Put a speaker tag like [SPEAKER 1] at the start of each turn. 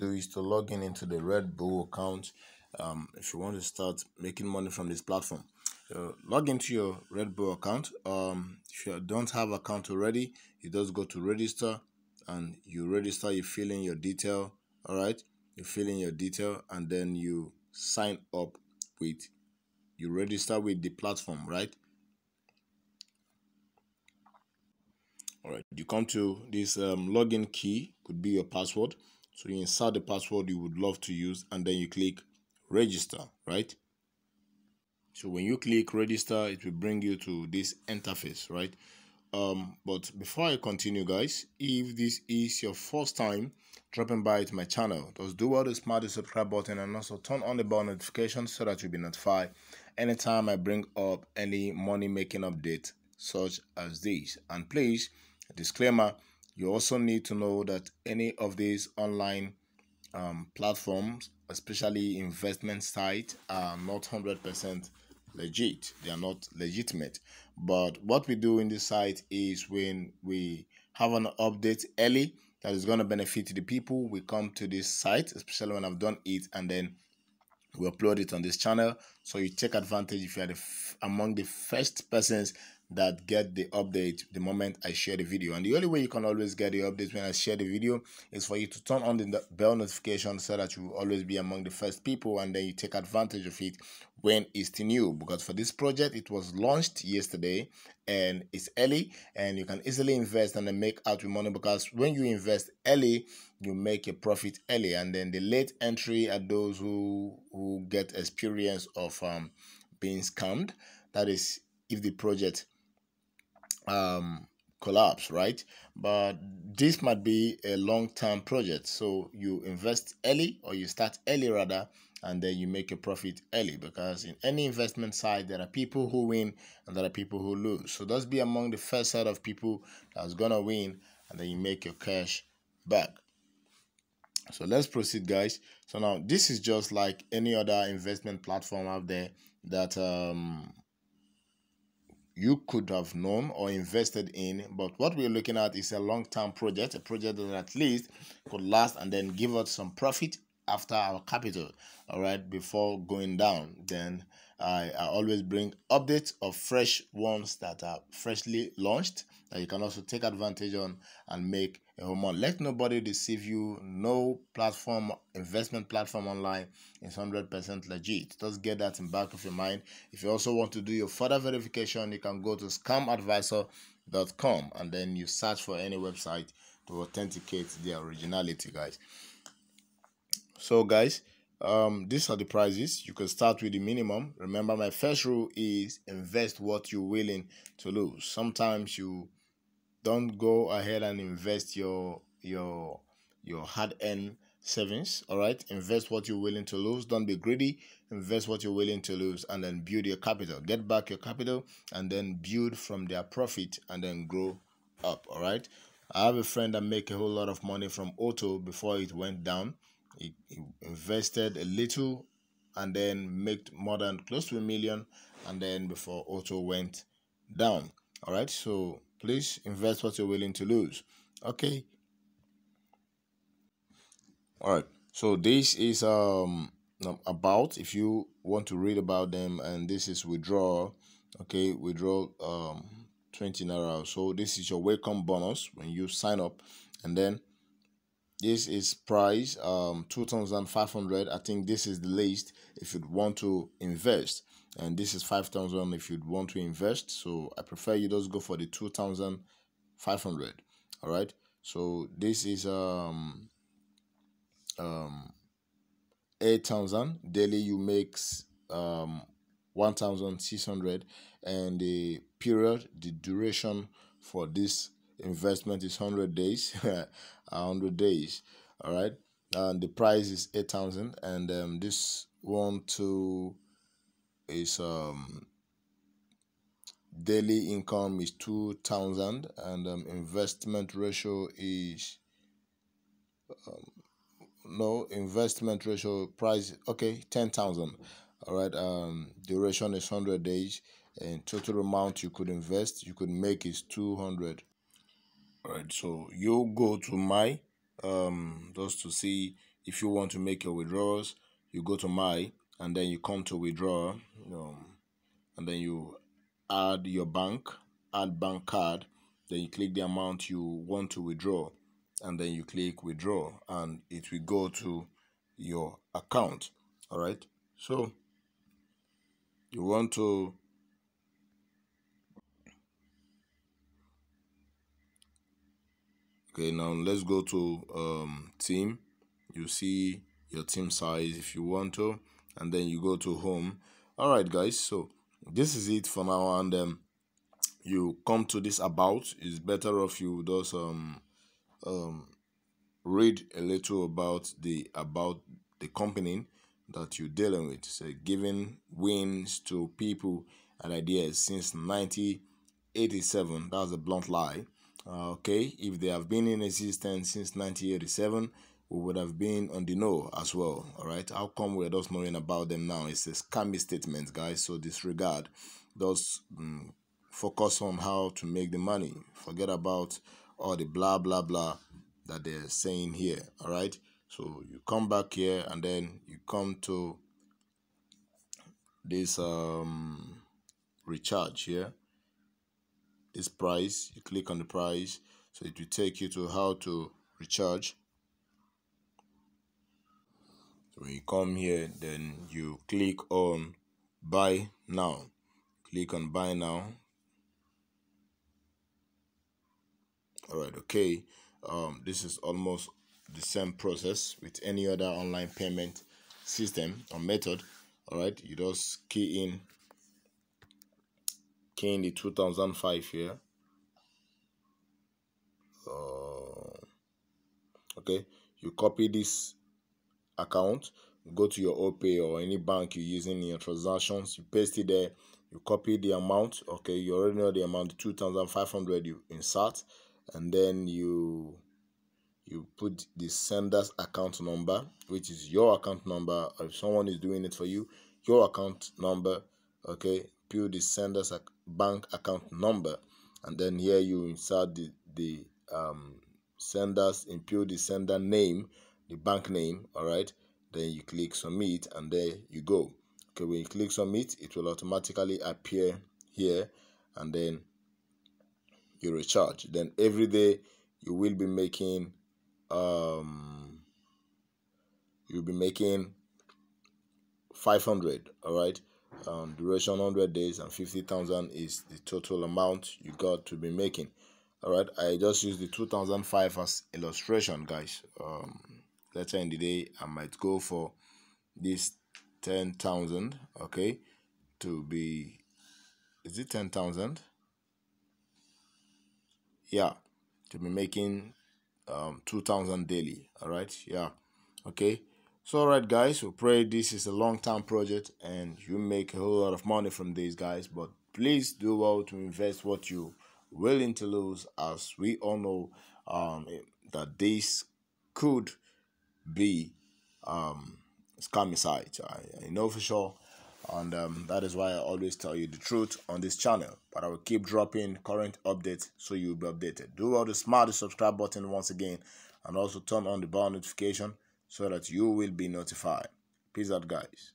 [SPEAKER 1] do is to log in into the Red Bull account um, if you want to start making money from this platform. Uh, log into your Red Bull account. Um, if you don't have account already, you just go to register and you register. You fill in your detail. All right, you fill in your detail and then you sign up with. You register with the platform, right? all right you come to this um, login key could be your password so you insert the password you would love to use and then you click register right? So when you click register it will bring you to this interface right? Um but before i continue guys if this is your first time dropping by to my channel just do all the smart the subscribe button and also turn on the bell notification so that you'll be notified anytime i bring up any money making update such as this. And please disclaimer you also need to know that any of these online um, platforms especially investment sites are not 100% legit. They are not legitimate. But what we do in this site is when we have an update early that is going to benefit the people we come to this site especially when i've done it and then we upload it on this channel so you take advantage if you are the among the first persons that get the update the moment I share the video. And the only way you can always get the updates when I share the video is for you to turn on the bell notification so that you will always be among the first people and then you take advantage of it when it's new. Because for this project, it was launched yesterday and it's early and you can easily invest and then make out your money because when you invest early, you make a profit early and then the late entry are those who who get experience of um, being scammed. That is if the project um, collapse, right? But this might be a long-term project. So you invest early or you start early rather, and then you make a profit early because in any investment side, there are people who win and there are people who lose. So just be among the first set of people that's gonna win and then you make your cash back. So let's proceed guys. So now this is just like any other investment platform out there that um you could have known or invested in. But what we're looking at is a long term project, a project that at least could last and then give us some profit after our capital, all right, before going down. Then I, I always bring updates of fresh ones that are freshly launched that you can also take advantage on and make a. Let nobody deceive you. No platform, investment platform online is 100% legit. Just get that in back of your mind. If you also want to do your further verification, you can go to scamadviser.com and then you search for any website to authenticate their originality, guys. So, guys, um these are the prices you can start with the minimum remember my first rule is invest what you're willing to lose sometimes you don't go ahead and invest your your your hard-earned savings all right invest what you're willing to lose. Don't be greedy. Invest what you're willing to lose and then build your capital. Get back your capital and then build from their profit and then grow up all right i have a friend that make a whole lot of money from auto before it went down. He, he invested a little and then made more than close to a million and then before auto went down all right so please invest what you're willing to lose. Okay. All right so this is um about if you want to read about them and this is withdraw okay withdraw um 20 naira. So this is your welcome bonus when you sign up. And then this is price um 2500 i think this is the least if you'd want to invest and this is 5000 if you'd want to invest. So i prefer you just go for the 2500 all right? So this is um um 8000 daily you make um 1600 and the period the duration for this investment is 100 days. 100 days. All right? And the price is 8000 and um, this one too is um daily income is 2000 and um, investment ratio is um, no investment ratio price okay 10000 all right um duration is 100 days and total amount you could invest you could make is 200 all right so you go to my um just to see if you want to make your withdrawals you go to my and then you come to withdraw um, and then you add your bank add bank card then you click the amount you want to withdraw and then you click withdraw and it will go to your account all right? So you want to okay now let's go to um team. You see your team size if you want to and then you go to home. All right guys so this is it for now and um you come to this about. It's better if you just um um read a little about the about the company that you're dealing with. So giving wins to people and ideas since 1987 that's a blunt lie. Uh, okay if they have been in existence since 1987 we would have been on the know as well all right? How come we're just knowing about them now? It's a scammy statement guys so disregard. Those um, focus on how to make the money. Forget about all the blah blah blah that they're saying here all right? So you come back here and then you come to this um recharge here. This price you click on the price. So it will take you to how to recharge when you come here then you click on buy now. Click on buy now. All right okay. Um, this is almost the same process with any other online payment system or method. All right you just key in key in the 2005 here. Uh, okay. You copy this account go to your opay or any bank you're using in your transactions you paste it there you copy the amount okay you already know the amount 2500 you insert and then you you put the sender's account number which is your account number. Or if someone is doing it for you your account number okay put the sender's bank account number and then here you insert the the um senders input the sender name the bank name all right? Then you click submit and there you go. Okay when you click submit it will automatically appear here and then you recharge. Then every day you will be making um you'll be making 500 all right? Um, duration 100 days and 50,000 is the total amount you got to be making all right? I just use the 2005 as illustration guys. Um later in the day i might go for this 10,000 okay to be is it 10,000 yeah to be making um 2000 daily all right yeah okay. So all right guys we pray this is a long-term project and you make a whole lot of money from these guys but please do well to invest what you willing to lose as we all know um that this could be um scammy site. I, I know for sure. And um, that is why I always tell you the truth on this channel. But I will keep dropping current updates so you'll be updated. Do all the smart subscribe button once again and also turn on the bell notification so that you will be notified. Peace out, guys.